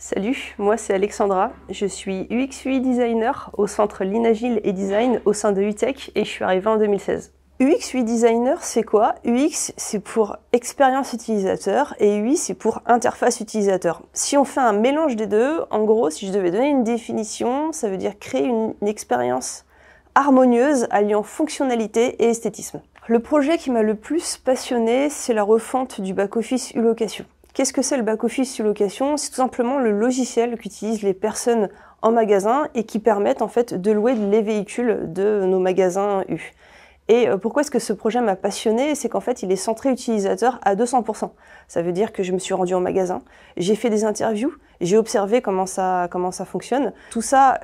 Salut, moi c'est Alexandra, je suis UX UI designer au centre Linagile et Design au sein de UTech et je suis arrivée en 2016. UX UI designer c'est quoi? UX c'est pour expérience utilisateur et UI c'est pour interface utilisateur. Si on fait un mélange des deux, en gros si je devais donner une définition, ça veut dire créer une, expérience harmonieuse alliant fonctionnalité et esthétisme. Le projet qui m'a le plus passionné c'est la refonte du back-office U-Location. Qu'est-ce que c'est le back-office location? C'est tout simplement le logiciel qu'utilisent les personnes en magasin et qui permettent en fait de louer les véhicules de nos magasins U. Et euh, pourquoi est-ce que ce projet m'a passionné? C'est qu'en fait, il est centré utilisateur à 200%. Ça veut dire que je me suis rendu en magasin, j'ai fait des interviews, j'ai observé comment ça, comment ça fonctionne. Tout ça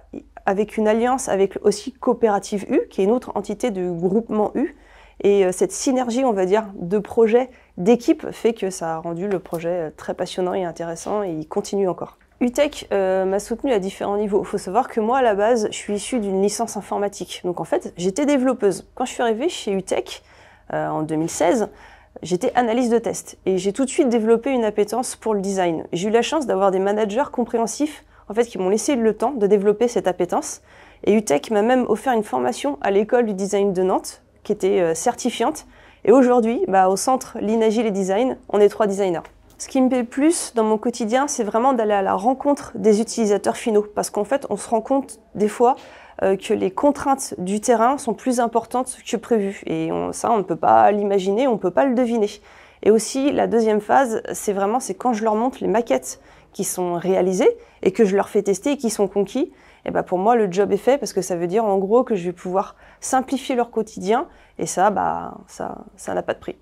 avec une alliance avec aussi Coopérative U, qui est une autre entité de groupement U, et euh, cette synergie, on va dire, de projet, d'équipe, fait que ça a rendu le projet euh, très passionnant et intéressant et il continue encore. UTech euh, m'a soutenu à différents niveaux. Il faut savoir que moi, à la base, je suis issue d'une licence informatique. Donc en fait, j'étais développeuse. Quand je suis arrivée chez UTech en 2016, j'étais analyste de test et j'ai tout de suite développé une appétence pour le design. J'ai eu la chance d'avoir des managers compréhensifs en fait, qui m'ont laissé le temps de développer cette appétence. Et UTech m'a même offert une formation à l'école du design de Nantes, qui était euh, certifiante. Et aujourd'hui, bah, au centre l'Inagile et Design, on est trois designers. Ce qui me plaît plus dans mon quotidien, c'est vraiment d'aller à la rencontre des utilisateurs finaux. Parce qu'en fait, on se rend compte des fois euh, que les contraintes du terrain sont plus importantes que prévu. Et ça, on ne peut pas l'imaginer, on ne peut pas le deviner. Et aussi, la deuxième phase, c'est vraiment c'est quand je leur montre les maquettes qui sont réalisées et que je leur fais tester et qui sont conquis et bah pour moi le job est fait parce que ça veut dire en gros que je vais pouvoir simplifier leur quotidien et ça bah ça ça n'a pas de prix.